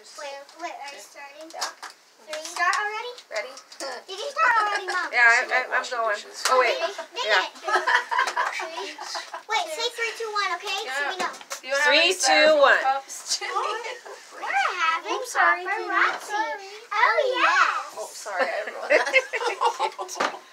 Wait, wait, are you starting? Yeah. Three. Start already? Ready? Did you start already, Mom? Yeah, I, I, I'm going. Oh wait. Dang Yeah. it. Three. Wait, say three, two, one, okay? Yeah. So we know. You wanna Cups, oh, We're having I'm sorry, paparazzi. Katie. Oh, oh, yes. Oh, sorry, everyone.